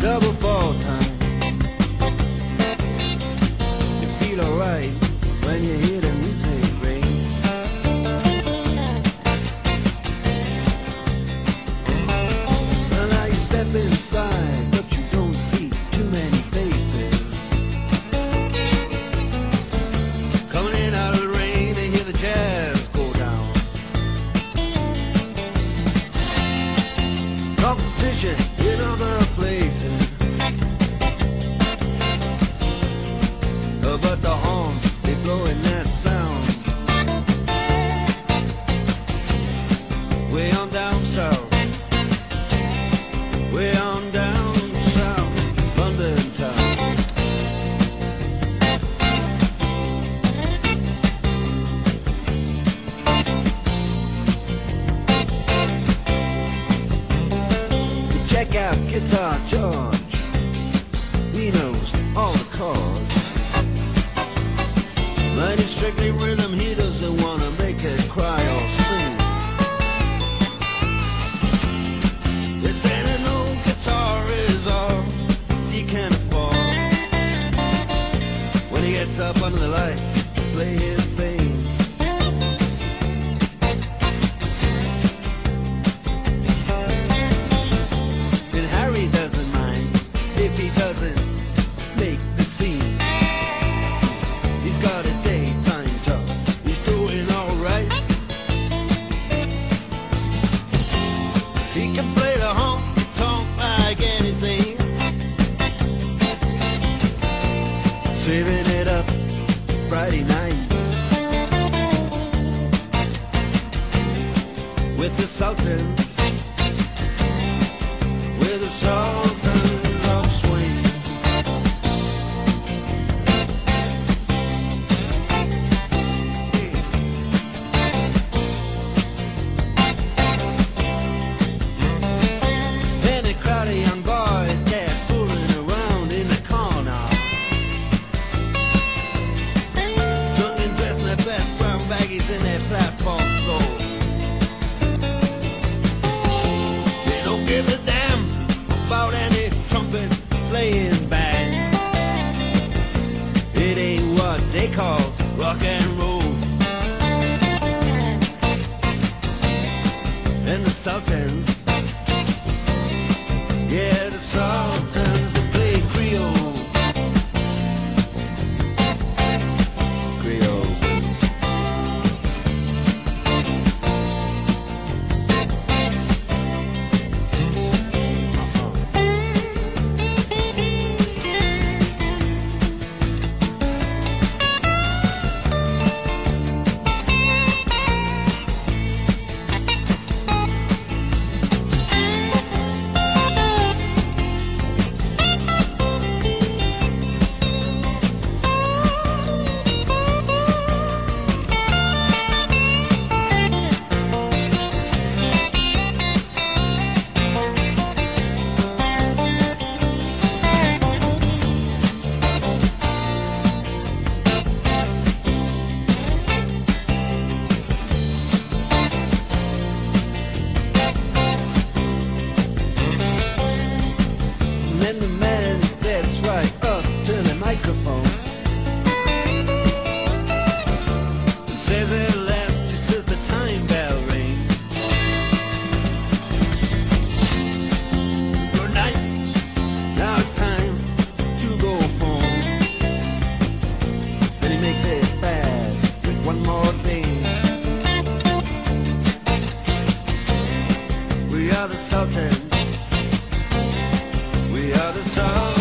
double fall time. You feel alright when you hear the music ring. Well, now you step inside, but you don't see too many faces. Coming in out of the rain, they hear the jazz go down. Competition check out Guitar George. He knows all the chords. But strictly rhythm, he doesn't wanna make it cry or sing. If any old guitar is all he can afford, when he gets up under the lights to play his he doesn't make the scene. He's got a daytime job, he's doing alright. He can play the honky tonk like anything. Saving it up Friday night with the Sultans. With the Sultans what call rock and roll. And the Sultans, And the man steps right up to the microphone and says at last, just as the time bell rings. Now it's time to go home. Then he makes it fast with one more thing. We are the Sultans sun